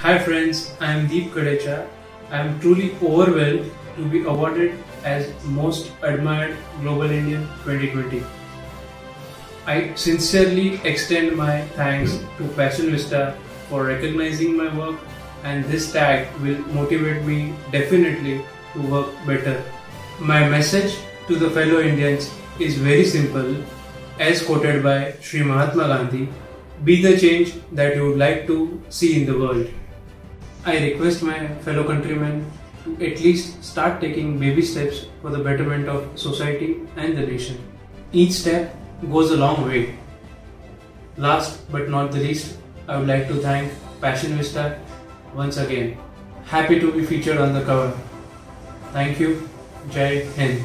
Hi friends, I am Deep Gadhecha. I am truly overwhelmed to be awarded as Most Admired Global Indian 2020. I sincerely extend my thanks to Passion Vista for recognizing my work and this tag will motivate me definitely to work better. My message to the fellow Indians is very simple as quoted by Sri Mahatma Gandhi be the change that you would like to see in the world. I request my fellow countrymen to at least start taking baby steps for the betterment of society and the nation. Each step goes a long way. Last but not the least, I would like to thank Passion Vista once again. Happy to be featured on the cover. Thank you. Jai Hind.